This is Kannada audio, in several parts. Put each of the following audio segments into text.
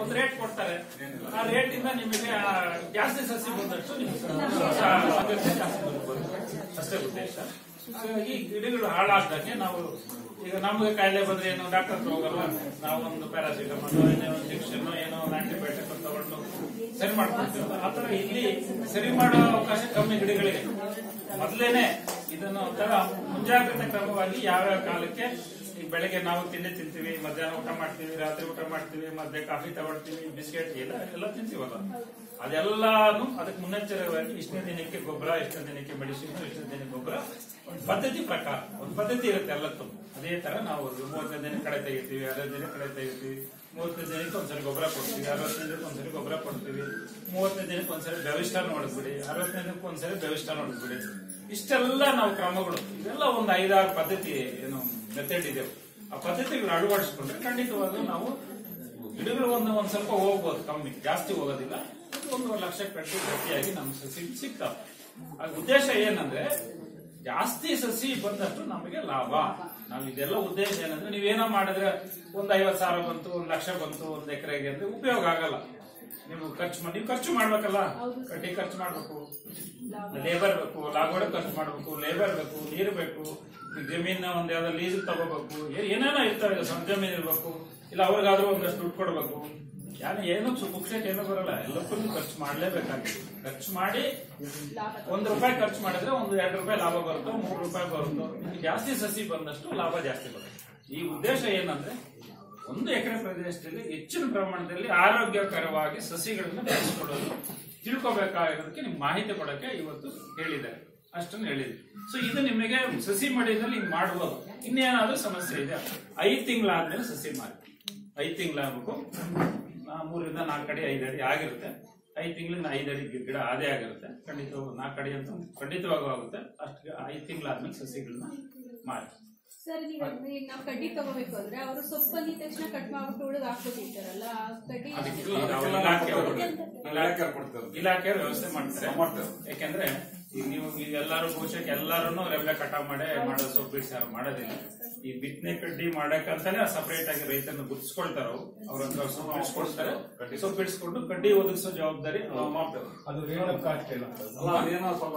ಒಂದು ರೇಟ್ ಕೊಡ್ತಾರೆ. ಆ ರೇಟ್ ಇಂದ ನಿಮಗೆ ಜಾಸ್ತಿ ಸಸಿ ಬಂದಷ್ಟು ಜಾಸ್ತಿ ಅಷ್ಟೇ ಗಿಡಗಳು ಹಾಳಾಗ್ದಂಗೆ ನಾವು, ಈಗ ನಮಗೆ ಕಾಯಿಲೆ ಬಂದ್ರೆ ಏನು ಡಾಕ್ಟರ್ ಹೋಗಲ್ಲ ನಾವು ಒಂದು ಪ್ಯಾರಾಸಿಟಮಾಲ್ ಏನೋ ಇಂಜೆಕ್ಷನ್ ಏನೋ ಆಂಟಿಬಯೋಟಿಕ್ ತಗೊಂಡು ಸರಿ ಮಾಡ್ಕೊಳ್ತೀವಿ ಆತರ ತರ ಇಲ್ಲಿ ಸರಿ ಮಾಡೋ ಅವಕಾಶ ಕಮ್ಮಿ ಗಿಡಗಳಿಗೆ. ಮೊದಲೇನೆ ಇದನ್ನು ಒಂಥರ ಮುಂಜಾಗ್ರತೆ ಕ್ರಮವಾಗಿ ಯಾವ್ಯಾವ ಕಾಲಕ್ಕೆ ಈಗ ಬೆಳಗ್ಗೆ ನಾವು ತಿಂಡಿ ತಿಂತೀವಿ, ಮಧ್ಯಾಹ್ನ ಊಟ ಮಾಡ್ತೀವಿ, ರಾತ್ರಿ ಊಟ ಮಾಡ್ತೀವಿ, ಮಧ್ಯೆ ಕಾಫಿ ತಗೊಳ್ತೀವಿ, ಬಿಸ್ಕೆಟ್, ಎಲ್ಲ ಎಲ್ಲ ತಿಂತೀವಲ್ಲ. ಅದೆಲ್ಲಾನು ಅದಕ್ಕೆ ಮುನ್ನೆಚ್ಚರವಾಗಿ ಇಷ್ಟನೇ ದಿನಕ್ಕೆ ಗೊಬ್ಬರ, ಇಷ್ಟನೇ ದಿನಕ್ಕೆ ಮೆಡಿಸಿನ್, ಇಷ್ಟನೇ ದಿನಕ್ಕೆ ಗೊಬ್ಬರ. ಒಂದು ಪದ್ಧತಿ ಪ್ರಕಾರ, ಒಂದು ಪದ್ಧತಿ ಇರುತ್ತೆ ಎಲ್ಲತ್ತು ಅದೇ ತರ ನಾವು ಮೂವತ್ತನೇ ದಿನ ಕಡೆ ತೆಗಿತೀವಿ, ಅರವತ್ತು ದಿನ ಕಡೆ ತೆಗಿತೀವಿ ಮೂವತ್ತನೇ ದಿನಕ್ಕೆ ಒಂದ್ಸರಿ ಗೊಬ್ಬರ ಕೊಡ್ತೀವಿ ಅರವತ್ತನೇ ದಿನಕ್ಕೆ ಒಂದ್ಸರಿ ಗೊಬ್ಬರ ಕೊಡ್ತೀವಿ ಮೂವತ್ತನೇ ದಿನಕ್ಕೆ ಒಂದ್ಸರಿ ಬೆವಿಸ್ಟಾರ್ ನೋಡಿಸ್ಬಿಡಿ ಅರವತ್ತನೇ ದಿನಕ್ಕೆ ಒಂದ್ಸರಿ ಬೆವಿಸ್ಟಾರ್ ನೋಡಿಸ್ಬಿಡಿ ಇಷ್ಟೆಲ್ಲ ನಾವು ಕ್ರಮಗಳು. ಇದೆಲ್ಲ ಒಂದು ಐದಾರು ಪದ್ಧತಿ ಏನು ಮೆಥಡ್ ಇದೆ. ಆ ಪದ್ಧತಿಗಳು ಅಳವಡಿಸ್ಕೊಂಡ್ರೆ ಖಂಡಿತವಾಗ್ಲೂ ನಾವು ಗಿಡಗಳು ಒಂದು ಒಂದ್ ಸ್ವಲ್ಪ ಹೋಗ್ಬೋದು, ಕಮ್ಮಿ, ಜಾಸ್ತಿ ಹೋಗೋದಿಲ್ಲ. ಒಂದು ಲಕ್ಷ ಕಟ್ಟಿ ಗಟ್ಟಿಯಾಗಿ ನಮ್ಮ ಸಸಿ ಸಿಗ್ತಾವ. ಆ ಉದ್ದೇಶ ಏನಂದ್ರೆ, ಜಾಸ್ತಿ ಸಸಿ ಬಂದಷ್ಟು ನಮಗೆ ಲಾಭ. ನಾವು ಇದೆಲ್ಲ ಉದ್ದೇಶ ಏನಂದ್ರೆ, ನೀವೇನೋ ಮಾಡಿದ್ರೆ ಒಂದ್ ಐವತ್ ಸಾವಿರ ಬಂತು, ಒಂದ್ ಲಕ್ಷ ಬಂತು, ಒಂದ್ ಎಕರೆಗೆ, ಅಂದ್ರೆ ಉಪಯೋಗ ಆಗಲ್ಲ. ನೀವು ಖರ್ಚು ಮಾಡಿ ನೀವು ಖರ್ಚು ಮಾಡ್ಬೇಕಲ್ಲ? ಕಟ್ಟಿ ಖರ್ಚು ಮಾಡ್ಬೇಕು. ಲೇಬರ್ ಬೇಕು ಲಾಗೋಡ ಖರ್ಚು ಮಾಡ್ಬೇಕು ಲೇಬರ್ ಬೇಕು ನೀರು ಬೇಕು ಜಮೀನ್ ಒಂದ್ ಯಾವ್ದೋ ಲೀಸ್ ತಗೋಬೇಕು ಏನೇನ ಇರ್ತವೆ ಸ್ವಂತ ಜಮೀನು ಇರ್ಬೇಕು ಇಲ್ಲ ಅವ್ರಿಗಾದ್ರೂ ಒಂದಷ್ಟು ದುಡ್ಡು ಕೊಡ್ಬೇಕು. ಯಾರು ಏನು ಮುಖ್ಯಕ್ಕೆ ಏನೂ ಬರಲ್ಲ. ಎಲ್ಲಕ್ಕೂ ಖರ್ಚು ಮಾಡ್ಲೇಬೇಕಾಗಿದೆ ಖರ್ಚು ಮಾಡಿ ಒಂದ್ ರೂಪಾಯಿ ಖರ್ಚು ಮಾಡಿದ್ರೆ ಒಂದು ಎರಡು ರೂಪಾಯಿ ಲಾಭ ಬರುತ್ತೋ ಮೂರು ರೂಪಾಯಿ ಬರುತ್ತೋ ಜಾಸ್ತಿ ಸಸಿ ಬಂದಷ್ಟು ಲಾಭ ಜಾಸ್ತಿ ಬರುತ್ತೆ. ಈ ಉದ್ದೇಶ ಏನಂದ್ರೆ ಒಂದು ಎಕರೆ ಪ್ರದೇಶದಲ್ಲಿ ಹೆಚ್ಚಿನ ಪ್ರಮಾಣದಲ್ಲಿ ಆರೋಗ್ಯಕರವಾಗಿ ಸಸಿಗಳನ್ನು ಬೆಳೆಸಿಕೊಳ್ಳೋದು ತಿಳ್ಕೊಬೇಕಾಗಿರೋದಕ್ಕೆ ನಿಮ್ಗೆ ಮಾಹಿತಿ ಕೊಡಕ್ಕೆ ಇವತ್ತು ಹೇಳಿದ್ದಾರೆ. ಅಷ್ಟನ್ನು ಹೇಳಿದ್ವಿ. ಸೊ ಇದು ನಿಮಗೆ ಸಸಿ ಮಾಡಿದ್ರಲ್ಲಿ ಹಿಂಗ್ ಮಾಡ್ಬೋದು ಇನ್ನೇನಾದ್ರೂ ಸಮಸ್ಯೆ ಇದೆ ಐದು ತಿಂಗಳಾದ್ಮೇಲೆ ಸಸಿ ಮಾಡಿ ಐದು ತಿಂಗಳಾಗಬೇಕು. ಮೂರಿಂದ ನಾಲ್ಕು ಅಡಿ, ಐದು ಅಡಿ ಆಗಿರುತ್ತೆ. ಐದು ತಿಂಗಳಿಂದ ಐದು ಅಡಿ ಗಿಡ ಅದೇ ಆಗಿರುತ್ತೆ. ಖಂಡಿತವಾಗೂ ನಾಲ್ಕು ಅಡಿ ಅಂತ ಖಂಡಿತವಾಗೂ ಆಗುತ್ತೆ. ಅಷ್ಟು ಐದು ತಿಂಗಳಾದ್ಮೇಲೆ ಸಸಿಗಳನ್ನ ಮಾಡಿ ಸರ್ ನೀವು ಈಗ ನಾವು ಕಡ್ಡಿ ತಗೋಬೇಕು ಅಂದ್ರೆ ಅವರು ಸೊಪ್ಪು ಬಂದಿದ ತಕ್ಷಣ ಕಟ್ ಮಾಡ್ಬಿಟ್ಟು ಉಳಿದು ಹಾಕ್ಬಿಟ್ಟಿರ್ತಾರಲ್ಲ ಕಡ್ಡಿ. ಇಲಾಖೆಯವರು ವ್ಯವಸ್ಥೆ ಮಾಡ್ತಾರೆ ಯಾಕೆಂದ್ರೆ ಈಗ ನೀವು ಈಗ ಎಲ್ಲಾರು ಬಹುಶಃ ಎಲ್ಲಾರು ಕಟ್ ಕಟಾವ್ ಮಾಡಿ ಮಾಡೋ ಸೊಪ್ಪು ಬಿಡಿಸಿ ಯಾರು ಮಾಡೋದಿಲ್ಲ. ಈ ಬಿತ್ತನೆ ಕಡ್ಡಿ ಮಾಡಕ್ಕಂತಾನೆ ಸಪರೇಟ್ ಆಗಿ ರೈತರನ್ನು ಗುರ್ತಿಸ್ಕೊಳ್ತಾರ ಅವ್ರ. ಸೊಪ್ಪು ಬಿಡಿಸ್ಕೊಳ್ತಾರೆ ಸೊಪ್ಪು ಬಿಡಿಸ್ಕೊಂಡು ಕಡ್ಡಿ ಒದಗಿಸೋ ಜವಾಬ್ದಾರಿ ಅವ್ರು ಮಾಡ್ತಾರೆ ಅದು ರೇಟ್ ಕಾಸ್ಟ್ ಇಲ್ಲ ಅದೇನೋ ಸ್ವಲ್ಪ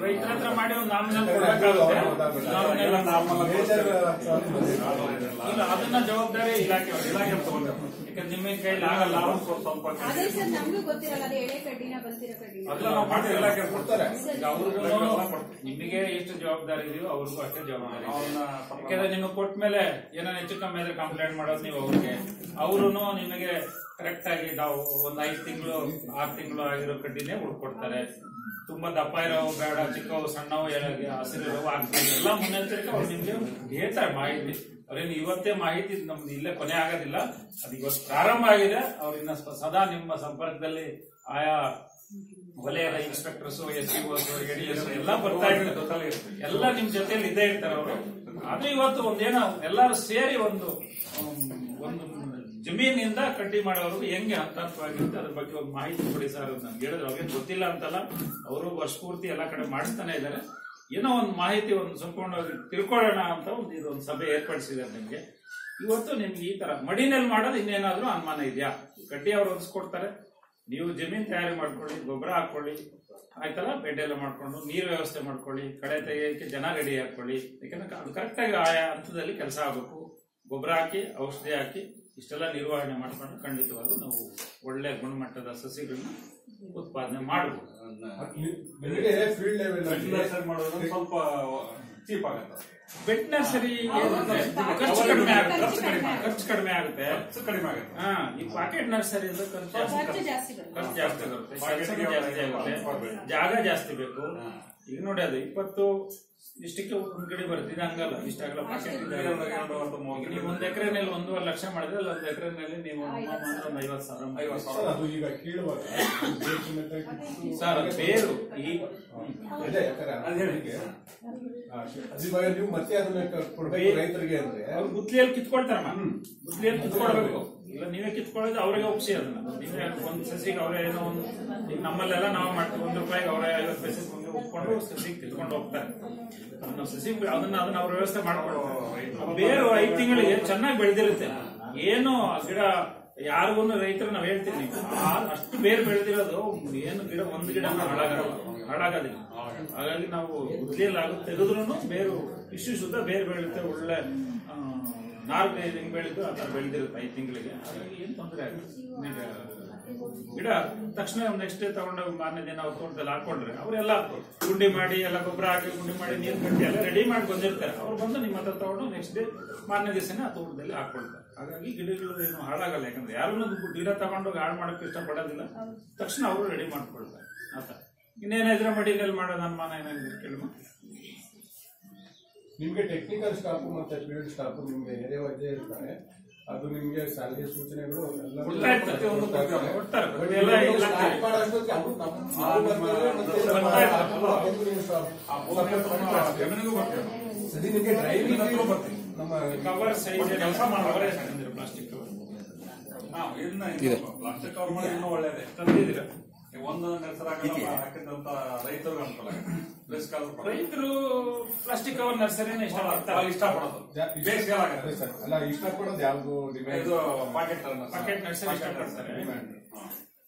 ರೈತರ ಹತ್ರ ಮಾಡಿ ಒಂದು ನಾಮಿನಲ್ ಕೊಡ್ಬೇಕಾಗುತ್ತೆ ನಾಮಿನಲ್ ಮೇಜರ್ ಇಲ್ಲ ಅದನ್ನ ಜವಾಬ್ದಾರಿ ಇಲಾಖೆ ಇಲಾಖೆ ತಗೊಂಡ್ರು ಯಾಕಂದ್ರೆ ನಿಮ್ಮ ಕೈಲಿ ಆಗಲ್ಲ ಸ್ವಲ್ಪ ಸ್ವಲ್ಪ ಅದೇ ಸರ್ ನಮಗೂ ಗೊತ್ತಿರಲ್ಲ ಅದು ಎಳೆ ಕಡ್ಡಿನ ಬಂದಿರೋ ಕಡ್ಡಿನ. ಅದೆಲ್ಲ ನಾವು ಮಾಡ್ತೀವಿ ಇಲಾಖೆ ಕೊಡ್ತಾರೆ ಈಗ ಅವ್ರಿಗೂ ನಿಮಗೆ ಎಷ್ಟು ಜವಾಬ್ದಾರಿ ಇದೆಯೋ ಅವ್ರಿಗೂ ಅಷ್ಟೇ ಜವಾಬ್ದಾರಿ ಇದೆ. ಅವ್ರನ್ನ ಯಾಕಂದ್ರೆ ನಿಮಗೆ ಕೊಟ್ಟ ಮೇಲೆ ಏನೋ ಹೆಚ್ಚು ಕಮ್ಮಿ ಆದ್ರೆ ಕಂಪ್ಲೇಂಟ್ ಮಾಡೋದು ನೀವು ಅವ್ರಿಗೆ. ಅವರು ನಿಮಗೆ ಕರೆಕ್ಟ್ ಆಗಿ ನಾವು ಒಂದ್ ಐದು ತಿಂಗಳು ಆರು ತಿಂಗಳು ಆಗಿರೋ ಕಡ್ಡಿನೇ ಉಳ್ಕೊಡ್ತಾರೆ. ತುಂಬಾ ದಪ್ಪ ಇರೋ ಬೇಡ, ಚಿಕ್ಕವು, ಸಣ್ಣವು ಹಸಿರಿರೋವು ಆಗ್ತದೆ ಎಲ್ಲ ಮುನ್ನೆಚ್ಚರಿಕೆ ಅವ್ರು ನಿಮ್ಗೆ ಹೇಳ್ತಾರೆ ಮಾಹಿತಿ. ಅವ್ರೇನು ಇವತ್ತೇ ಮಾಹಿತಿ ನಮ್ದು ಇಲ್ಲೇ ಕೊನೆ ಆಗೋದಿಲ್ಲ. ಅದು ಇವತ್ತು ಪ್ರಾರಂಭ ಆಗಿದೆ. ಅವ್ರಿನ್ನ ಸದಾ ನಿಮ್ಮ ಸಂಪರ್ಕದಲ್ಲಿ ಆಯಾ ವಲಯದ ಇನ್ಸ್ಪೆಕ್ಟರ್ಸ್ ಎಸ್ ಸಿ ಎಡಿಎಸ್ ಎಲ್ಲ ಬರ್ತಾ ಇರ್ತಾರೆ ಎಲ್ಲ ನಿಮ್ ಜೊತೆಲಿ ಇದ್ದೇ ಇರ್ತಾರೆ ಅವರು. ಆದ್ರೆ ಇವತ್ತು ಒಂದೇನೋ, ಎಲ್ಲರೂ ಸೇರಿ ಒಂದು ಒಂದು ಜಮೀನಿಂದ ಕಟ್ಟಿ ಮಾಡೋರು ಹೆಂಗೆ ಅರ್ಥಾರ್ಥವಾಗಿರುತ್ತೆ ಅದ್ರ ಬಗ್ಗೆ ಒಂದು ಮಾಹಿತಿ ಕೊಡಿ ಸರ್ ಅಂತ ಹೇಳಿದ್ರೆ. ಅವ್ರಿಗೆ ಗೊತ್ತಿಲ್ಲ ಅಂತಲ್ಲ, ಅವರು ವರ್ಷ ಪೂರ್ತಿ ಎಲ್ಲ ಕಡೆ ಮಾಡಿಸ್ತಾನೆ ಇದ್ದಾರೆ. ಏನೋ ಒಂದು ಮಾಹಿತಿ ಒಂದು ಸಂಪೂರ್ಣ ತಿಳ್ಕೊಳ್ಳೋಣ ಅಂತ ಒಂದು ಇದೊಂದು ಸಭೆ ಏರ್ಪಡಿಸಿದ್ದಾರೆ ನಿಮ್ಗೆ. ಇವತ್ತು ನಿಮ್ಗೆ ಈ ತರ ಮಡಿನಲ್ಲಿ ಮಾಡೋದು ಇನ್ನೇನಾದ್ರೂ ಅನುಮಾನ ಇದೆಯಾ? ಕಡ್ಡಿ ಅವ್ರು ಒದಿಸ್ಕೊಡ್ತಾರೆ ನೀವು ಜಮೀನ್ ತಯಾರಿ ಮಾಡ್ಕೊಳ್ಳಿ, ಗೊಬ್ಬರ ಹಾಕೊಳ್ಳಿ ಆಯ್ತಲ್ಲ? ಬೆಡ್ ಎಲ್ಲ ಮಾಡ್ಕೊಂಡು, ನೀರು ವ್ಯವಸ್ಥೆ ಮಾಡ್ಕೊಳ್ಳಿ, ಕಡೆ ತೆಗೆಯಕ್ಕೆ ಜನ ರೆಡಿ ಹಾಕೊಳ್ಳಿ ಯಾಕಂದ್ರೆ ಅದು ಕರೆಕ್ಟಾಗಿ ಆಯಾ ಹಂತದಲ್ಲಿ ಕೆಲಸ ಆಗಬೇಕು. ಗೊಬ್ಬರ ಹಾಕಿ, ಔಷಧಿ ಹಾಕಿ ಇಷ್ಟೆಲ್ಲ ನಿರ್ವಹಣೆ ಮಾಡಿಕೊಂಡು ಖಂಡಿತವಾಗೂ ನಾವು ಒಳ್ಳೆ ಗುಣಮಟ್ಟದ ಸಸಿಗಳನ್ನ ಉತ್ಪಾದನೆ ಮಾಡಬಹುದು ಸ್ವಲ್ಪ ಚೀಪ್ ಆಗುತ್ತೆ. ಬೆಟ್ ನರ್ಸರಿ ಖರ್ಚು ಕಡಿಮೆ ಆಗುತ್ತೆ. ಖರ್ಚು ಕಡಿಮೆ ಆಗುತ್ತೆ. ಖರ್ಚು ಕಡಿಮೆ ಆಗುತ್ತೆ. ಹಾ ಈ ಪಾಕೆಟ್ ನರ್ಸರಿ ಅಂದ್ರೆ ಖರ್ಚು ಜಾಸ್ತಿ ಖರ್ಚು ಜಾಸ್ತಿ ಆಗುತ್ತೆ ಜಾಗ ಜಾಸ್ತಿ ಬೇಕು. ಈಗ ನೋಡಿ ಅದು ಇಪ್ಪತ್ತು ಇಷ್ಟಕ್ಕೆ ಒಂದ್ ಗಡಿ ಬರುತ್ತೆ. ಇದು ಹಂಗಲ್ಲ. ಇಷ್ಟಾಗಲ್ಲ ನೀವು ಒಂದ್ ಎಕರೆನಲ್ಲಿ ಒಂದೂವರೆ ಲಕ್ಷ ಮಾಡಿದ್ರೆ ಅಲ್ಲಿ ಒಂದ್ ಎಕರೆನಲ್ಲಿ ನೀವು ಒಂದು ಐವತ್ತು ಸಾವಿರ ಐವತ್ತು ಸಾವಿರ. ಸರ್ ಅದು ಈಗ ಕೀಳುವಾಗ ಸರ್ ಅದು ಬೇರು. ಈ ನೀವು ಮತ್ತೆ ಅದನ್ನ ಕೊಡ್ಬೇಕು ರೈತರಿಗೆ ಅಂದ್ರೆ. ಅವ್ರು ಗುತ್ಲಿಯಲ್ಲಿ ಕಿತ್ಕೊಳ್ತಾರಮ್ಮ. ಗುತ್ಲಿಯಲ್ಲಿ ಕಿತ್ಕೊಳ್ಬೇಕು. ಇಲ್ಲ ನೀವೇ ಕಿತ್ಕೊಳ್ಳೋದು ಅವ್ರಿಗೆ ಒಪ್ಸಿ ಅದನ್ನ. ನೀವೇ ಒಂದ್ ಸಸಿಗೆ ಅವರೇ ಏನೋ ಒಂದು ಈಗ ನಮ್ಮಲ್ಲೆಲ್ಲ ನಾವು ಮಾಡ್ತೀವಿ. ಒಂದ್ ರೂಪಾಯಿಗೆ ಅವರೇ ಐವತ್ತು ಪೈಸೆ ಒಪ್ಕೊಂಡು ಸಸಿಗೆ ತಿಳ್ಕೊಂಡು ಹೋಗ್ತಾರೆ. ಅದನ್ನ ಸಸಿ ಅದನ್ನ ಅದನ್ನ ಅವ್ರ ವ್ಯವಸ್ಥೆ ಮಾಡ್ಕೊಳ್ತಾರೆ ಬೇರು ಐದು ತಿಂಗಳಿಗೆ ಚೆನ್ನಾಗಿ ಬೆಳೆದಿರುತ್ತೆ. ಏನು ಆ ಗಿಡ ಯಾರಿಗೂ ರೈತರು ನಾವ್ ಹೇಳ್ತೀನಿ ಅಷ್ಟು ಬೇರೆ ಬೆಳೆದಿರೋದು ಏನು ಗಿಡ ಒಂದು ಗಿಡ ಹಾಳಾಗಲ್ಲ. ಹಾಳಾಗೋದಿಲ್ಲ. ಹಾಗಾಗಿ ನಾವು ಗುದ್ಲಿಯಲ್ಲಿ ಆಗುತ್ತೆ ತೆಗೆದ್ರು ಬೇರು ಇಷ್ಟು ಶುದ್ಧ ಬೇರೆ ಬೆಳೆಯುತ್ತೆ. ಒಳ್ಳೆ ನಾಲ್ಕು ಐದು ಹಿಂಗ್ ಬೆಳೆದು ಆ ಥರ ಬೆಳೆದಿರುತ್ತೆ ಐದು ತಿಂಗಳಿಗೆ. ಹಾಗಾಗಿ ಏನು ತೊಂದರೆ ಆಗಲ್ಲ. ಈಗ ಗಿಡ ತಕ್ಷಣ ನೆಕ್ಸ್ಟ್ ಡೇ ತಗೊಂಡೋಗಿ ಮಾರನೇ ದಿನ ಅವ್ರ ತೋಟದಲ್ಲಿ ಹಾಕೊಂಡ್ರೆ, ಅವರೆಲ್ಲ ಗುಂಡಿ ಮಾಡಿ, ಎಲ್ಲ ಗೊಬ್ಬರ ಹಾಕಿ ಗುಂಡಿ ಮಾಡಿ ನೀರು ಕಟ್ಟಿ ಎಲ್ಲ ರೆಡಿ ಮಾಡಿ ಬಂದಿರ್ತಾರೆ. ಅವ್ರು ಬಂದು ನಿಮ್ಮ ಹತ್ರ ತಗೊಂಡು ನೆಕ್ಸ್ಟ್ ಡೇ ಮಾರನೇ ದಿವಸನೇ ಆ ತೋಟದಲ್ಲಿ ಹಾಕೊಳ್ತಾರೆ. ಹಾಗಾಗಿ ಗಿಡಗಳು ಏನು ಹಾಳಾಗಲ್ಲ, ಯಾಕಂದ್ರೆ ಯಾರು ಗಿಡ ತಗೊಂಡೋಗಿ ಹಾಳು ಮಾಡಕ್ಕೆ ಇಷ್ಟಪಡೋದಿಲ್ಲ. ತಕ್ಷಣ ಅವರು ರೆಡಿ ಮಾಡ್ಕೊಳ್ತಾರೆ. ಆತ ಇನ್ನೇನಾದ್ರೆ ಮಡಿಯಲ್ಲಿ ಮಾಡೋದು ಅನುಮಾನ ಏನಾಗಿದೆ ಕೇಳುವ? ನಿಮಗೆ ಟೆಕ್ನಿಕಲ್ ಸ್ಟಾಫ್ ಮತ್ತೆ ಫೀಲ್ಡ್ ಸ್ಟಾಫ್ ನಿಮ್ಗೆ ವೈದ್ಯ ಇರ್ತಾರೆ. ಅದು ನಿಮ್ಗೆ ಸಲಹೆ ಸೂಚನೆಗಳು ಸರಿ ನಿಮಗೆ ಡ್ರೈವಿಂಗ್ ನಮ್ಮ ಕವರ್ ಸೈಜ್ ಕೆಲಸ ಮಾಡೋರೆ ಪ್ಲಾಸ್ಟಿಕ್ ಕವರ್ ಹಾ, ಇನ್ನ ಪ್ಲಾಸ್ಟಿಕ್ ಕವರ್ ಮಾಡಿ ಇನ್ನೂ ಒಳ್ಳೇದೇ. ತಂದಿದ್ದೀರಾ? ರೈತರು ಪ್ಲಾಸ್ಟಿಕ್ ಕವರ್ ನರ್ಸರಿನ ಇಷ್ಟ ಭಾಳ ಪಡ್ತಾರೆ ಇಷ್ಟಪಡೋದು ಬೇಸಿಗೆ ಸರ್. ಅಲ್ಲ ಇಷ್ಟಪಡೋದು ಯಾವ್ದು ಡಿಮ್ಯಾಂಡ್ ಇದು ಪಾಕೆಟ್ ಪಾಕೆಟ್ ನರ್ಸರಿ ಇಷ್ಟಪಡ್ತಾರೆ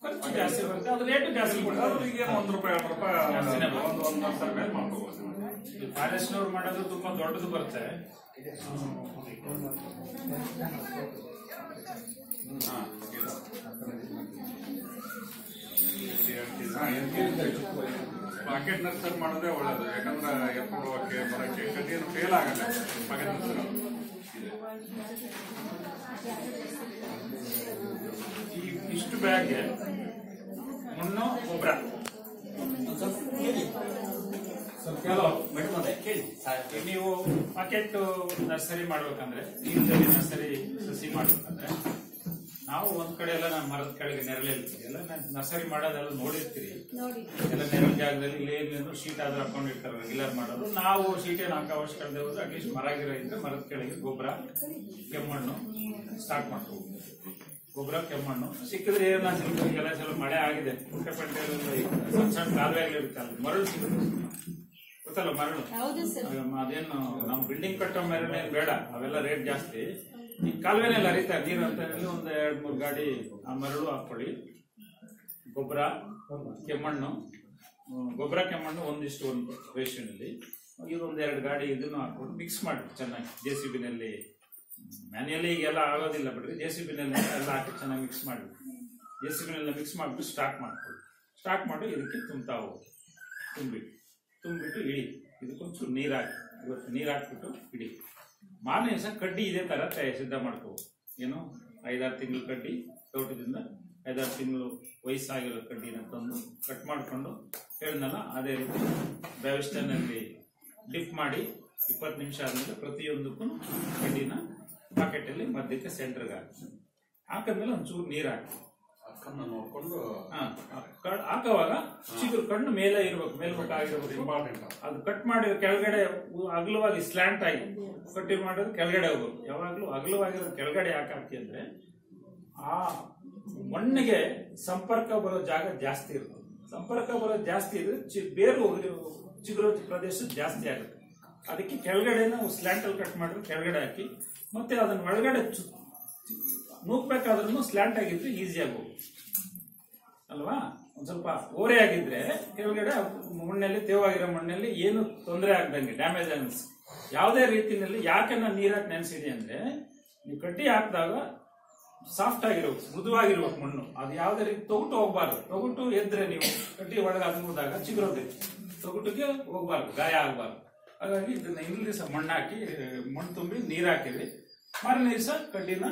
ಖರ್ಚು ಜಾಸ್ತಿ ಬರುತ್ತೆ. ಅದು ರೇಟ್ ಜಾಸ್ತಿ ಕೊಡ್ತಾರೆ. ಈಗ ಒಂದು ರೂಪಾಯಿ ಎರಡು ರೂಪಾಯಿ ಬರುತ್ತೆ. ಒಂದು ಒಂದು ವರ್ಷದ ಮೇಲೆ ಮಾಡ್ಕೋಬಹುದು ಫಾರೆಸ್ಟ್ನವ್ರು ಮಾಡೋದು ತುಂಬಾ ದೊಡ್ಡದು ಬರುತ್ತೆ. ಹಾ. ಪಾಕೆಟ್ ನರ್ಸರಿ ಮಾಡೋದೇ ಒಳ್ಳೇದು. ಯಾಕಂದ್ರೆ ಎತ್ಕೊಡುವಕ್ಕೆ ಬರಕ್ಕೆ ಕಟ್ಟಿನ ಫೇಲ್ ಆಗಲ್ಲ. ಪಾಕೆಟ್ ಸರ್ ಈ ಇಷ್ಟು ಬ್ಯಾಗ್ಗೆ ಮಣ್ಣು ಗೊಬ್ಬರ. ನೀವು ಪಾಕೆಟ್ ನರ್ಸರಿ ಮಾಡ್ಬೇಕಂದ್ರೆ ಈಗದಲ್ಲಿ ನರ್ಸರಿ ಸಸಿ ಮಾಡ್ಬೇಕಂದ್ರೆ ನಾವು ಒಂದ್ ಕಡೆ ಎಲ್ಲ ನಾನು ಮರದ ಕೆಳಗೆ ನೆರಳೆ ಇರ್ತೀವಿ. ಎಲ್ಲ ನರ್ಸರಿ ಮಾಡೋದೆಲ್ಲ ನೋಡಿರ್ತೀರಿ. ನೋಡಿ ಎಲ್ಲ ನೆರಳು ಜಾಗದಲ್ಲಿ ಇಲ್ಲಿ ಏನೇನು ಶೀಟ್ ಆದ್ರೂ ಹಾಕೊಂಡಿರ್ತಾರೆ ರೆಗ್ಯುಲರ್ ಮಾಡೋದು. ನಾವು ಶೀಟ್ ಏನು ವರ್ಷ ಅವಶ್ಯಕತೆ ಹೋದ್ರೆ ಅಟ್ಲೀಸ್ಟ್ ಮರ ಗಿರ ಇದ್ರೆ ಮರದ ಕೆಳಗೆ ಗೊಬ್ಬರ ಕೆಮ್ಮಣ್ಣು ಸ್ಟಾರ್ಟ್ ಮಾಡ್ಕೋಬಹುದು ಗೊಬ್ಬರ ಕೆಮ್ಮಣ್ಣು. ಸಿಕ್ಕಿದ್ರೆ ಏನಾದ್ರು ಸ್ವಲ್ಪ ಮಳೆ ಆಗಿದೆ. ಪುಟ್ಟ ಸಣ್ಣ ಸಣ್ಣ ಸಣ್ಣ ಕಾಲುವೆಗಳಿರುತ್ತಲ್ಲ ಮರಳು ಸಿಗುತ್ತೆ. ಗೊತ್ತಲ್ಲ ಮರಳು? ಅದೇನು ನಾವು ಬಿಲ್ಡಿಂಗ್ ಕಟ್ಟೋ ಮೇಲೆ ಬೇಡ. ಅವೆಲ್ಲ ರೇಟ್ ಜಾಸ್ತಿ. ಈ ಕಾಲುವೆನೆಲ್ಲ ಹರಿತಾ ನೀರು ಅಂತ ಒಂದ್ ಎರಡ್ ಮೂರು ಗಾಡಿ ಆ ಮರಳು ಹಾಕೊಳ್ಳಿ ಗೊಬ್ಬರ, ಕೆಮ್ಮಣ್ಣು. ಗೊಬ್ಬರ, ಕೆಮ್ಮಣ್ಣು ಒಂದಿಷ್ಟು ಒಂದು ರೇಷನಲ್ಲಿ. ಇದೊಂದು ಎರಡು ಗಾಡಿ ಇದನ್ನು ಹಾಕೊಂಡು ಮಿಕ್ಸ್ ಮಾಡಿ ಚೆನ್ನಾಗಿ. ಜೆ ಸಿ ಬಿನಲ್ಲಿ ಮ್ಯಾನ್ಯಲಿ ಈಗೆಲ್ಲ ಆಗೋದಿಲ್ಲ ಬಿಡ್ರಿ. ಜೆ ಸಿ ಬಿನಲ್ಲಿ ಎಲ್ಲ ಹಾಕಿ ಚೆನ್ನಾಗಿ ಮಿಕ್ಸ್ ಮಾಡಿ ಜೆ ಸಿ ಬಿನೆಲ್ಲ ಮಿಕ್ಸ್ ಮಾಡಿಬಿಟ್ಟು ಸ್ಟಾರ್ಟ್ ಮಾಡ್ಕೊಳ್ಳಿ. ಸ್ಟಾರ್ಟ್ ಮಾಡಿ ಇದಕ್ಕೆ ತುಂಬ್ತಾ ಹೋಗಿ. ತುಂಬಿಟ್ಟು ತುಂಬಿಟ್ಟು ಇಳಿ ಇದಕ್ಕೊಂಚೂರು ನೀರು ಹಾಕಿ ಇವತ್ತು ನೀರು ಹಾಕ್ಬಿಟ್ಟು ಇಡಿ. ಮಾರನೇ ದಿವಸ ಕಡ್ಡಿ ಇದೇ ತರ ತಯಾರಿ ಸಿದ್ಧ ಮಾಡ್ಕೋ. ಏನು? ಐದಾರು ತಿಂಗಳು ಕಡ್ಡಿ, ತೋಟದಿಂದ ಐದಾರು ತಿಂಗಳು ವಯಸ್ಸಾಗಿರೋ ಕಡ್ಡಿನ ತಂದು ಕಟ್ ಮಾಡಿಕೊಂಡು ಹೇಳಿದ್ನಲ್ಲ ಅದೇ ರೀತಿ ಬ್ಯಾವಿಸ್ಟನ್ನಲ್ಲಿ ಡಿಪ್ ಮಾಡಿ ಇಪ್ಪತ್ತು ನಿಮಿಷ ಆದ್ಮೇಲೆ ಪ್ರತಿಯೊಂದಕ್ಕೂ ಕಡ್ಡಿನ ಪಾಕೆಟಲ್ಲಿ ಮಧ್ಯಕ್ಕೆ ಸೆಂಟ್ರಿಗೆ ಹಾಕಿ ಹಾಕಿದ್ಮೇಲೆ ಒಂಚೂರು ನೀರು ಹಾಕಿ ಅಕ್ಕನ್ನ ನೋಡ್ಕೊಂಡು ಹಾಕುವಾಗ ಚಿಗುರು ಕಣ್ಣು ಮೇಲೆ ಇರ್ಬೇಕು ಮೇಲ್ಮುಖ ಆಗಿರ್ಬೇಕು ಇಂಪಾರ್ಟೆಂಟ್ ಅದು ಕಟ್ ಮಾಡಿ ಕೆಳಗಡೆ ಅಗಲವಾಗಿ ಸ್ಲ್ಯಾಂಟ್ ಆಗಿ. ಕಟ್ಟಿ ಮಾಡೋದು ಕೆಳಗಡೆ ಹೋಗೋದು ಯಾವಾಗಲೂ ಅಗಲವಾಗಿರೋದು ಕೆಳಗಡೆ ಯಾಕೆ ಹಾಕಿ ಅಂದ್ರೆ ಆ ಮಣ್ಣಿಗೆ ಸಂಪರ್ಕ ಬರೋ ಜಾಗ ಜಾಸ್ತಿ ಇರುತ್ತೆ ಸಂಪರ್ಕ ಬರೋ ಜಾಸ್ತಿ ಇದ್ರೆ ಚಿ- ಬೇರು ಚಿಗುರೋ ಪ್ರದೇಶ ಜಾಸ್ತಿ ಆಗುತ್ತೆ. ಅದಕ್ಕೆ ಕೆಳಗಡೆ ನಾವು ಸ್ಲ್ಯಾಂಟ್ ಅಲ್ಲಿ ಕಟ್ ಮಾಡಿದ್ರೆ ಕೆಳಗಡೆ ಹಾಕಿ ಮತ್ತೆ ಅದನ್ನ ಒಳಗಡೆ ನೂಕ್ಬೇಕಾದ್ರೂ ಸ್ಲ್ಯಾಂಟ್ ಆಗಿದ್ರೆ ಈಸಿಯಾಗಿ ಹೋಗುತ್ತೆ. ಅಲ್ವಾ? ಒಂದ್ ಸ್ವಲ್ಪ ಓರೆ ಆಗಿದ್ರೆ ಕೆಳಗಡೆ ಮಣ್ಣಲ್ಲಿ, ತೇವಾಗಿರೋ ಮಣ್ಣಲ್ಲಿ ಏನು ತೊಂದರೆ ಆಗ್ದಂಗೆ ಡ್ಯಾಮೇಜ್ ಅನ್ಸ್ ಯಾವುದೇ ರೀತಿಯಲ್ಲಿ ಯಾಕೆ ನಾನು ನೀರಾಕ್ ನೆನೆಸಿದೆ ಅಂದ್ರೆ, ನೀವು ಕಟ್ಟಿ ಹಾಕಿದಾಗ ಸಾಫ್ಟ್ ಆಗಿರ್ಬೇಕು, ಮೃದುವಾಗಿರ್ಬೇಕು ಮಣ್ಣು. ಅದು ಯಾವುದೇ ರೀತಿ ತೊಗುಟು ಹೋಗ್ಬಾರ್ದು. ತೊಗುಟು ಎದ್ರೆ ನೀವು ಕಟ್ಟಿ ಒಳಗೆ ಹಾಕಿದಾಗ ಚಿಗುರೋದೇ ತೊಗುಟಿಗೆ ಹೋಗ್ಬಾರ್ದು, ಗಾಯ ಆಗ್ಬಾರ್ದು. ಹಾಗಾಗಿ ಇದನ್ನ ಇಲ್ಲಿ ದಿವಸ ಮಣ್ಣು ಮಣ್ಣು ತುಂಬಿ ನೀರು ಹಾಕಿದ್ವಿ ಮಾರನೇ ದಿವಸ ಕಡ್ಡಿನ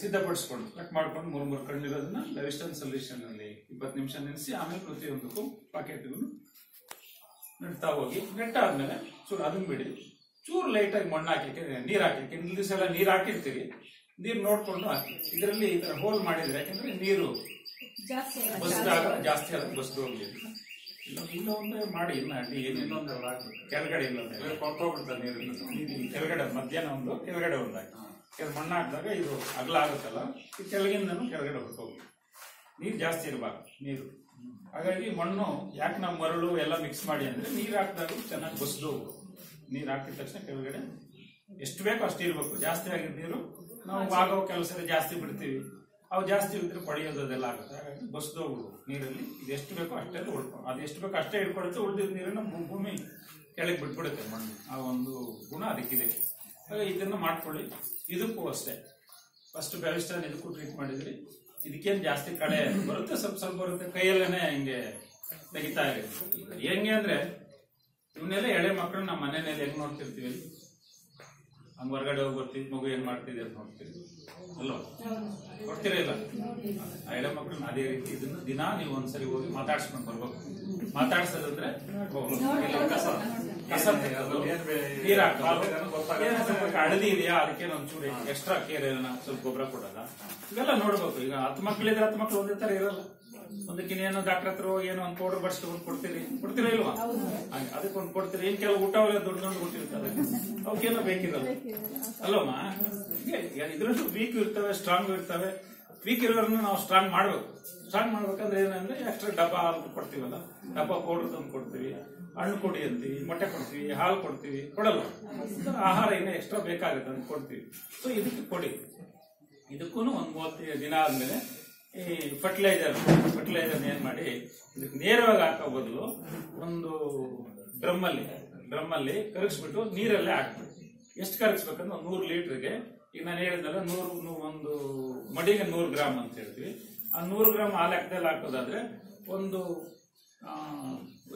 ಸಿದ್ಧಪಡಿಸ್ಕೊಂಡು ಕಟ್ ಮಾಡ್ಕೊಂಡು ಮೂರು ಮೂರು ಕಣ್ಣಿರೋದನ್ನ ಲೆವಿಸ್ಟನ್ ಸೊಲ್ಯೂಷನ್ ಅಲ್ಲಿ ಇಪ್ಪತ್ತು ನಿಮಿಷ ನೆನೆಸಿ ಆಮೇಲೆ ಪ್ರತಿಯೊಂದಕ್ಕೂ ಪಾಕೆಟ್ಗೂ ನೆಡ್ತಾ ಹೋಗಿ ನೆಟ್ಟಾದ್ಮೇಲೆ ಚೂರು ಅದನ್ನ ಬಿಡಿ. ಚೂರು ಲೈಟಾಗಿ ಮಣ್ಣು ಹಾಕಲಿಕ್ಕೆ ನೀರು ಹಾಕಲಿಕ್ಕೆ ಹಿಂದಿನ ದಿವಸ ಎಲ್ಲ ನೀರು ಹಾಕಿರ್ತೀರಿ ನೀರು ನೋಡ್ಕೊಂಡು ಹಾಕಿ. ಇದರಲ್ಲಿ ಈ ಥರ ಹೋಲ್ ಮಾಡಿದ್ರೆ ಯಾಕಂದ್ರೆ ನೀರು ಜಾಸ್ತಿ ಬಸ್ದಾಗ ಜಾಸ್ತಿ ಆದ್ರೆ ಬಸ್ದು ಹೋಗ್ಲಿ ಇನ್ನೊಂದೇ ಇನ್ನೊಂದು ಮಾಡಿ ಇನ್ನ ಅಡ್ಡಿ ಏನು ಇನ್ನೊಂದು ಕೆಳಗಡೆ ಇಲ್ಲ ಕೊಟ್ಟೋಗ್ಬಿಡ್ತಾರೆ ನೀರು ಇದು ಕೆಳಗಡೆ ಮಧ್ಯಾಹ್ನ ಒಂದು ಕೆಳಗಡೆ ಒಂದಾಗಿ ಕೆಲ ಮಣ್ಣು ಹಾಕಿದಾಗ ಇದು ಅಗಲ ಆಗುತ್ತಲ್ಲ, ಈ ಕೆಳಗಿಂದನೂ ಕೆಳಗಡೆ ಹೊರಟೋಗಿ ನೀರು ಜಾಸ್ತಿ ಇರಬಾರ್ದು, ನೀರು. ಹಾಗಾಗಿ ಮಣ್ಣು ಯಾಕೆ ನಾವು ಮರಳು ಎಲ್ಲ ಮಿಕ್ಸ್ ಮಾಡಿ ಅಂದರೆ ನೀರು ಹಾಕಿದಾಗ ಚೆನ್ನಾಗಿ ಬಸ್ದು ನೀರು ಹಾಕಿದ ತಕ್ಷಣ ಕೆಳಗಡೆ ಎಷ್ಟು ಬೇಕೋ ಅಷ್ಟು ಇರಬೇಕು. ಜಾಸ್ತಿ ಆಗಿದ್ದ ನೀರು ನಾವು ಆಗೋ ಕೆಲಸ ಜಾಸ್ತಿ ಬಿಡ್ತೀವಿ. ಅವು ಜಾಸ್ತಿ ಇದ್ರೆ ಪಡೆಯೋದು ಅದೆಲ್ಲ ಆಗುತ್ತೆ. ಹಾಗಾಗಿ ಬಸ್ದು ನೀರಲ್ಲಿ ಇದು ಎಷ್ಟು ಬೇಕೋ ಅಷ್ಟೇ ಉಳ್ಕೊಂಡು ಅದು ಎಷ್ಟು ಬೇಕೋ ಅಷ್ಟೇ ಹಿಡ್ಕೊಡುತ್ತೆ ಉಳಿದಿದ್ದ ನೀರನ್ನು ಭೂಮಿ ಕೆಳಗೆ ಬಿಟ್ಬಿಡುತ್ತೆ ಮಣ್ಣು. ಆ ಒಂದು ಗುಣ ಅದಕ್ಕಿದೆ. ಇದನ್ನ ಮಾಡ್ಕೊಳ್ಳಿ. ಇದಕ್ಕೂ ಅಷ್ಟೇ. ಫಸ್ಟ್ ಬೆಳಸ್ಟನ್ ಇದಕ್ಕೂ ಟ್ರೀಟ್ ಮಾಡಿದ್ರಿ. ಇದಕ್ಕೇನು ಜಾಸ್ತಿ ಕಳೆ ಬರುತ್ತೆ, ಸ್ವಲ್ಪ ಸ್ವಲ್ಪ ಬರುತ್ತೆ. ಕೈಯಲ್ಲೇನೆ ಹಿಂಗೆ ತೆಗಿತಾ ಇದೆ ಹೆಂಗೆ ಅಂದ್ರೆ, ಇವನ್ನೆಲ್ಲ ಎಳೆ ಮಕ್ಕಳು ನಮ್ಮ ಮನೆಯಲ್ಲಿ ಹೆಂಗ್ ನೋಡ್ತಿರ್ತೀವಿ ಹಂಗ ಹೊರಗಡೆ ಹೋಗಿ ಬರ್ತೀವಿ, ಮಗು ಏನ್ ಮಾಡ್ತಿದೆ ಅಂತ ನೋಡ್ತೀವಿ ಅಲ್ಲೋ? ಕೊಡ್ತೀರಾ ಇಲ್ಲ ಆ ಎಳೆ ಮಕ್ಕಳನ್ನ ಅದೇ ರೀತಿ ಇದನ್ನ ದಿನಾ ನೀವು ಒಂದ್ಸರಿ ಹೋಗಿ ಮಾತಾಡ್ಸ್ಕೊಂಡು ಬರ್ಬೇಕು. ಮಾತಾಡ್ಸೋದಂದ್ರೆ ಕಸ. ನೀರ್ ಹಾಕೋದು ಹಳದಿ ಇದೆಯಾ? ಅದಕ್ಕೆ ಒಂಚೂರು ಎಕ್ಸ್ಟ್ರಾ ಕೇರ್ ಏನೋ ಸ್ವಲ್ಪ ಗೊಬ್ಬರ ಕೊಡಲ್ಲ. ಇವೆಲ್ಲ ನೋಡ್ಬೇಕು. ಈಗ ಹತ್ತು ಮಕ್ಳಿದ್ರೆ ಹತ್ತು ಮಕ್ಳು ಒಂದೇ ತರ ಇರಲ್ಲ. ಒಂದಕ್ಕೆ ಏನೋ ಡಾಕ್ಟರ್ ಹತ್ರ ಹೋಗಿ ಏನೋ ಒಂದು ಪೌಡರ್ ಬರ್ಸ್ಕೊಂಡು ಕೊಡ್ತೀರಿ. ಕೊಡ್ತೀರಾ ಇಲ್ವಾ? ಅದಕ್ಕೆ ಒಂದು ಕೊಡ್ತೀರಿ. ಏನ್ ಕೆಲವು ಊಟ ಅವರೇ ದೊಡ್ಡ ದೊಡ್ಡ ಕೊಟ್ಟಿರ್ತಾರೆ. ಅವಕ್ಕೇನೋ ಬೇಕಿರಲ್ಲ. ಅಲ್ಲಮ್ಮ? ಇದ್ರಷ್ಟು ವೀಕ್ ಇರ್ತವೆ ಸ್ಟ್ರಾಂಗ್ ಇರ್ತವೆ. ವೀಕ್ ಇರೋರನ್ನ ನಾವು ಸ್ಟ್ರಾಂಗ್ ಮಾಡ್ಬೇಕು. ಸ್ಟ್ರಾಂಗ್ ಮಾಡ್ಬೇಕಂದ್ರೆ ಏನಂದ್ರೆ ಎಕ್ಸ್ಟ್ರಾ ಡಬ್ಬ ಹಾಲು ಕೊಡ್ತೀವಲ್ಲ. ಡಬ್ಬ ಪೌಡರ್ ತಂದು ಕೊಡ್ತೀವಿ. ಹಣ್ಣು ಕೊಡಿ ಅಂತೀವಿ ಮೊಟ್ಟೆ ಕೊಡ್ತೀವಿ ಹಾಲು ಕೊಡ್ತೀವಿ ಕೊಡಲ್ಲ. ಆಹಾರ ಏನೋ ಎಕ್ಸ್ಟ್ರಾ ಬೇಕಾಗುತ್ತೆ ಅಂತ ಕೊಡ್ತೀವಿ. ಸೊ ಇದಕ್ಕೆ ಕೊಡಿ. ಇದಕ್ಕೂ ಒಂದು ಮೂವತ್ತೈದು ದಿನ ಆದ್ಮೇಲೆ ಈ ಫರ್ಟಿಲೈಸರ್ ಫರ್ಟಿಲೈಸರ್ ಏನ್ ಮಾಡಿ ಇದಕ್ಕೆ ನೇರವಾಗಿ ಹಾಕೋ ಬದಲು ಒಂದು ಡ್ರಮ್ ಅಲ್ಲಿ ಡ್ರಮ್ ಅಲ್ಲಿ ಕರಗಿಸ್ಬಿಟ್ಟು ನೀರಲ್ಲೇ ಹಾಕ್ಬೇಕು ಎಷ್ಟು ಕರಗಿಸ್ಬೇಕಂದ್ರೆ ಒಂದು ನೂರು ಲೀಟರ್ಗೆ ಈಗ ನಾನು ಹೇಳಿದ್ನಲ್ಲ ನೂರು ಒಂದು ಮಡಿಗೆ ನೂರು ಗ್ರಾಮ್ ಅಂತ ಹೇಳ್ತೀವಿ. ಆ ನೂರು ಗ್ರಾಮ್ ಹಾಲು ಹಾಕ್ದಲ್ಲಿ ಹಾಕೋದಾದ್ರೆ ಒಂದು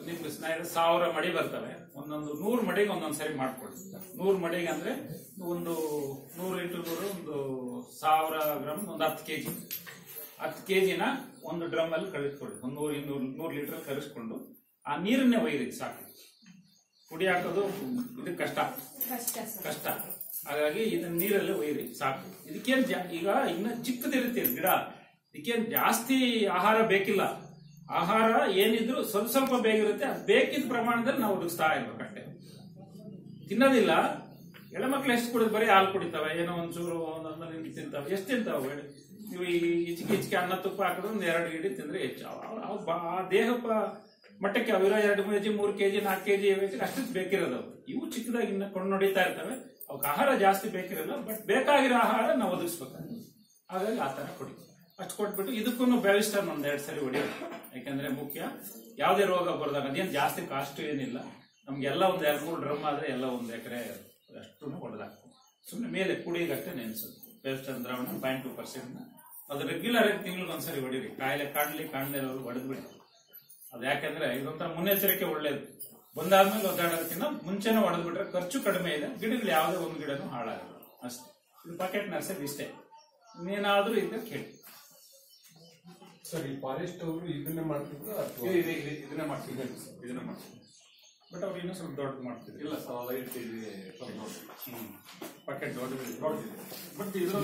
ನಿಮ್ಗೆ ಸ್ನೇಹಿತ ಸಾವಿರ ಮಡಿ ಬರ್ತವೆ. ಒಂದೊಂದು ನೂರು ಮಡಿಗೆ ಒಂದೊಂದು ಸರಿ ಮಾಡ್ಕೊಳ್ಳಿ ನೂರು ಮಡಿಗೆ ಅಂದ್ರೆ ಒಂದು ನೂರು ಇಂಟು ನೂರು ಒಂದು ಸಾವಿರ ಗ್ರಾಮ್ ಒಂದು ಹತ್ತು ಕೆಜಿ. ಹತ್ತು ಕೆಜಿನ ಒಂದು ಡ್ರಮ್ ಅಲ್ಲಿ ಕಳಿಸ್ಕೊಳ್ಳಿ ಒಂದು ನೂರು ಇನ್ನೂರು ನೂರು ಲೀಟರ್ ಕರೆಸ್ಕೊಂಡು ಆ ನೀರನ್ನೇ ಒಯ್ಯಿರಿ ಸಾಕು. ಪುಡಿ ಹಾಕೋದು ಇದು ಕಷ್ಟ. ಕಷ್ಟ. ಹಾಗಾಗಿ ಇದನ್ನ ನೀರಲ್ಲಿ ಒಯ್ಯಿರಿ ಸಾಕು. ಇದಕ್ಕೇನು ಜಾ- ಈಗ ಇನ್ನ ಚಿಕ್ಕದಿರುತ್ತೆ ಗಿಡ. ಇದಕ್ಕೇನು ಜಾಸ್ತಿ ಆಹಾರ ಬೇಕಿಲ್ಲ. ಆಹಾರ ಏನಿದ್ರು ಸ್ವಲ್ಪ ಸ್ವಲ್ಪ ಬೇಗಿರುತ್ತೆ, ಅದು ಬೇಕಿದ ಪ್ರಮಾಣದಲ್ಲಿ ನಾವು ಹುಡುಕ್ತಾ ಇರ್ಬೇಕಷ್ಟೇ ತಿನ್ನೋದಿಲ್ಲ ಮಕ್ಳು ಎಷ್ಟು ಕುಡಿದ್ ಬರೀ ಹಾಲು ಕುಡಿತಾವೆ, ಏನೋ ಒಂಚೂರು ಒಂದೊಂದು ತಿಂತಾವೆ, ಎಷ್ಟು ತಿಂತಾವೆ ಹೇಳಿ. ನೀವು ಈ ಇಚ್ಕೆ ಇಚ್ಕೆ ಅನ್ನ ತುಪ್ಪ ಹಾಕಿದ್ರೆ ಒಂದು ಎರಡು ಗಿಡಿ ತಿಂದ್ರೆ ಹೆಚ್ಚು. ಆ ದೇಹ ಮಟ್ಟಕ್ಕೆ ಅವಿರೋ ಎರಡು ಕೆಜಿ ಮೂರು ಕೆಜಿ, ನಾಲ್ಕು ಕೆಜಿ ಅಷ್ಟು ಬೇಕಿರೋದು. ಇವು ಚಿಕ್ಕದಾಗಿ ಇನ್ನ ಕೊಂಡು ನೋಡಿತಾ ಇರ್ತವೆ. ಅವಕ್ಕೆ ಆಹಾರ ಜಾಸ್ತಿ ಬೇಕಿರಲ್ಲ, ಬಟ್ ಬೇಕಾಗಿರೋ ಆಹಾರ ನಾವು ಒದಗಿಸ್ಬೇಕು. ಹಾಗಾಗಿ ಆ ಥರ ಕೊಡಿ ಅಷ್ಟು ಕೊಟ್ಬಿಟ್ಟು ಇದಕ್ಕೂ ಬೆಳಿಸ್ಟರ್ನ್ ಒಂದ್ ಎರಡು ಸರಿ ಹೊಡಿಯೋದು ಯಾಕಂದ್ರೆ ಮುಖ್ಯ, ಯಾವುದೇ ರೋಗ ಬರ್ದಾಗ ಅದೇನು ಜಾಸ್ತಿ ಕಾಸ್ಟ್ ಏನಿಲ್ಲ. ನಮ್ಗೆಲ್ಲ ಒಂದ್ ಎರಡು ಮೂರು ಡ್ರಮ್ ಆದ್ರೆ ಎಲ್ಲ ಒಂದ್ ಎಕರೆ ಅಷ್ಟು ಹೊಡೆದಾಕ್ತು ಸುಮ್ಮನೆ ಮೇಲೆ ಕುಡಿಯಗಷ್ಟೇ ನೆನೆಸೋದು. ಬೆಳಿಸ್ಟರ್ನ್ ದ್ರಾವಣ ಪಾಯಿಂಟ್ ಟು ಪರ್ಸೆಂಟ್ ಅದು ರೆಗ್ಯುಲರ್ ಆಗಿ ತಿಂಗಳಿಗೆ ಒಂದ್ಸರಿ ಹೊಡಿರಿ. ಕಾಯಿಲೆ ಕಾಣ್ಲಿ, ಕಾಣದೇ ಇರೋರು ಹೊಡೆದ್ಬಿಡಿ ಅದು ಯಾಕಂದ್ರೆ ಇದೊಂಥರ ಮುನ್ನೆಚ್ಚರಿಕೆ ಒಳ್ಳೇದು. ಬಂದಾದ್ಮೇಲೆ ಒದ್ದಾಡೋದಕ್ಕಿಂತ ಮುಂಚೆನೆ ಹೊಡೆದ್ಬಿಟ್ರೆ ಖರ್ಚು ಕಡಿಮೆ ಇದೆ. ಗಿಡಗಳು ಯಾವುದೇ ಒಂದು ಗಿಡನೂ ಹಾಳಾಗಲ್ಲ. ಅಷ್ಟೇ. ಇದು ಪಾಕೆಟ್ ನರ್ಸರಿ ಇಷ್ಟೇ. ನೀನಾದರೂ ಇದಕ್ಕೆ ಕೇಳಿ. ಸರ್ ಈ ಫಾರೆಸ್ಟ್ ಅವರು ಇದನ್ನೇ ಮಾಡ್ತಿದ್ರು ಅಥವಾ? ಇದು- ಇದು- ಇದು- ಇದನ್ನೇ ಮಾಡ್ತೀವಿ ಇದನ್ನೇ ಮಾಡ್ತೀವಿ ಬಟ್ ಅವ್ರು ಇನ್ನೂ ಸ್ವಲ್ಪ ದೊಡ್ಡದು ಮಾಡ್ತಿದ್ರು ಇಲ್ಲ ಸರ್ ಅದು ಐದು ಸ್ವಲ್ಪ ನೋಡಿ ಪ್ಯಾಕೆಟ್ ದೊಡ್ಡದು ದೊಡ್ಡದಿದೆ. ಬಟ್ ಇದ್ರ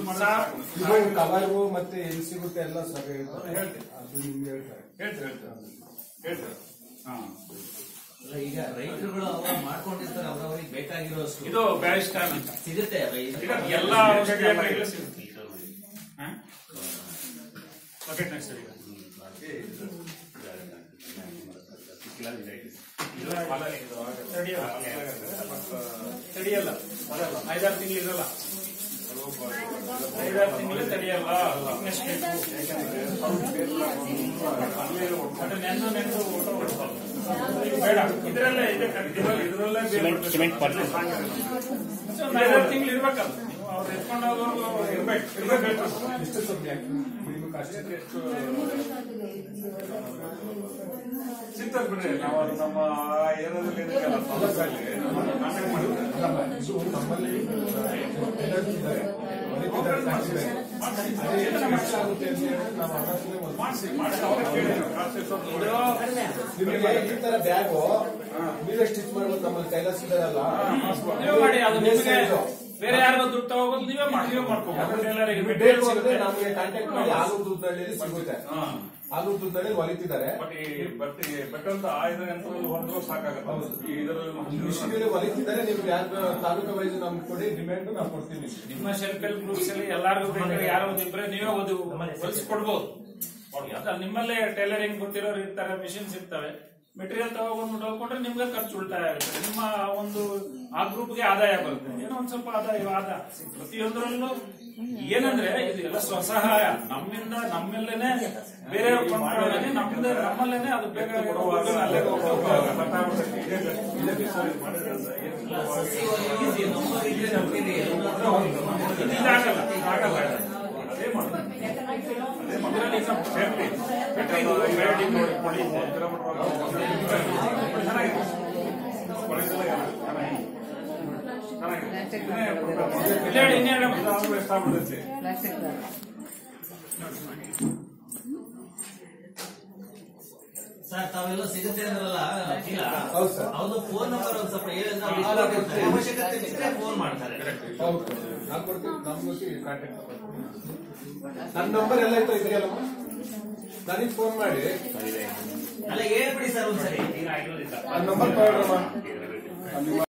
ಇದು ಕವರು ಮತ್ತೆ ಎಲ್ಲಿ ಸಿಗುತ್ತೆ ಎಲ್ಲ ಸರ್ ಹೇಳ್ತಾರೆ? ಹೇಳ್ತೀನಿ. ಅದು ನಿಮ್ಗೆ ಹೇಳ್ತಾರೆ. ಹೇಳ್ತಾರೆ ಹೇಳ್ತಾರೆ ಹೇಳ್ತಾರೆ ಹಾಂ. ಅಲ್ಲ, ಈಗ ರೈತರುಗಳು ಅವ್ರು ಮಾಡ್ಕೊಂಡಿರ್ತಾರೆ ಅವ್ರವ್ರಿಗೆ ಬೇಕಾಗಿರೋಷ್ಟು ಇದು ಬ್ಯಾರಿಸ್ಟಾನ್ ಅಂತ. ಸಿಗುತ್ತೆ ಈಗ ಎಲ್ಲ ಸಿಗುತ್ತೆ. ಪಾಕೆಟ್ ನರ್ಸರಿ ತಡಿಯಲ್ಲ ಐದಾರು ತಿಂಗಳು ಇರಲ್ಲ ಐದಾರು ತಿಂಗಳು ತಡಿಯಲ್ಲ ನೆಂದು ನೆಂದು ಊಟ. ಬೇಡ ಇದರಲ್ಲೇ ಇದೆ ಇದ್ರಲ್ಲಿ- ಐದಾರು ತಿಂಗಳು ಇರ್ಬೇಕಲ್ಲ ಅವ್ರು ಎತ್ಕೊಂಡು ಹೋಗೋರು ಇರ್ಬೇಕು ಇರ್ಬೇಕು ಎಷ್ಟು ಸಮಯ ಸಿಗ್ತದೆ ಬಿಡ್ರಿ ನಾವು ಅದು ನಮ್ಮ ಏರಿಯಾದಲ್ಲಿ ಇದೆಯಲ್ಲ, ಕಾಂಟ್ಯಾಕ್ಟ್ ಮಾಡಿದ್ರೆ ಈ ತರ ಬ್ಯಾಗು ನೀವೇ ಸ್ಟಿಚ್ ಮಾಡ್ಬೋದು ನಮ್ಮಲ್ಲಿ ನೀವೇ ಮಾಡಿ ಅದು ನಿಮಗೆ. ಬೇರೆ ಯಾರು ದುಡ್ಡು ತಗೋಬೋದು ನೀವೇ ಮಾಡಿ ಮಾಡ್ಕೋಬಹುದು ಬೇಕು ಅಂದ್ರೆ ನಮಗೆ ಕಾಂಟ್ಯಾಕ್ಟ್ ಮಾಡಿ ಆಲೂರು ದುಡ್ಡಳ್ಳಿಯಲ್ಲಿ ಸಿಗುತ್ತೆ. ಹಾ. ಆಲೂ ದುಡ್ಡಲ್ಲಿ ಹೊಲಿತಿದ್ದಾರೆ ಬಟ್ ಈ ಬಟ್ ಈ ಬೆಟ್ಟಂತ ಆಯುಧ ಯಂತ್ರದಲ್ಲಿ ಹೊಡೆದ್ರು ಸಾಕಾಗತ್ತೆ ಈ ಇದರಲ್ಲಿ ಹೊಲಿತಿದ್ದಾರೆ ನೀವು ಯಾರು ತಾಲೂಕು ವೈಸ್ ನಮ್ಗೆ ಕೊಡಿ ಡಿಮ್ಯಾಂಡ್ ನಾವು ಕೊಡ್ತೀನಿ. ನಿಮ್ಮ ಸೆಲ್ಫ್ ಹೆಲ್ಪ್ ಗ್ರೂಪ್ಸ್ ಅಲ್ಲಿ ಎಲ್ಲಾರ್ಗು ಬೇಕಾದ್ರೆ ಯಾರು ಒಂದಿಬ್ರೆ ನೀವೇ ಒಂದು ಹೊಲಿಸ್ಕೊಡ್ಬೋದು ಅದ ನಿಮ್ಮಲ್ಲೇ ಟೈಲರಿಂಗ್ ಗೊತ್ತಿರೋರು ಇರ್ತಾರೆ ಮಿಷಿನ್ಸ್ ಇರ್ತವೆ. ಮೆಟೀರಿಯಲ್ ತಗೊಂಡ್ಬಿಟ್ಟು ಹೋಗ್ಕೊಂಡ್ರೆ ನಿಮ್ಗೆ ಖರ್ಚು ಉಳಿತಾಯ ಆಗುತ್ತೆ. ನಿಮ್ಮ ಒಂದು ಆ ಗ್ರೂಪ್ಗೆ ಆದಾಯ ಬರುತ್ತೆ. ಏನೋ ಒಂದ್ ಸ್ವಲ್ಪ ಆದಾಯ, ಆದ. ಪ್ರತಿಯೊಂದರಲ್ಲೂ ಏನಂದ್ರೆ ಇದು ಎಲ್ಲ ಸ್ವಸಹಾಯ. ನಮ್ಮಿಂದ, ನಮ್ಮೆಲ್ಲೇನೆ ಬೇರೆ ನಮ್ಮಿಂದ ನಮ್ಮಲ್ಲೇನೆ ಅದು ಇದಾಗಲ್ಲ ಆಗಲ್ಲ ಅದೇ ಮಾಡೋದು ಅದೇ ಮಾಡೋದು ಈಗ ಸೇಫ್ಟಿ ಇದು ವೆಲ್ಡಿಂಗ್ ನೋಡಿ ಪೊಲೀಸ್ ಚೆನ್ನಾಗಿದೆ ಇಲ್ಲ ಹೇಳಿ, ಇನ್ನೇನು ಸರ್ ತಾವೆಲ್ಲ ಸಿಗುತ್ತೆ ಅಂದ್ರಲ್ಲ ಅವ್ರದ್ದು ಫೋನ್ ನಂಬರ್ ಒಂದ್ ಸ್ವಲ್ಪ ಹೇಳಿದ್ರೆ ಫೋನ್ ಮಾಡ್ತಾರೆ ನಂಬರ್ ಎಲ್ಲ ಇತ್ತು ಇದೆಯಲ್ಲ ಫೋನ್ ಮಾಡಿ ಅಲ್ಲ ಹೇಳ್ಬಿಡಿ ಸರ್ ಒಂದ್ಸರಿ ನನ್ನ ನಂಬರ್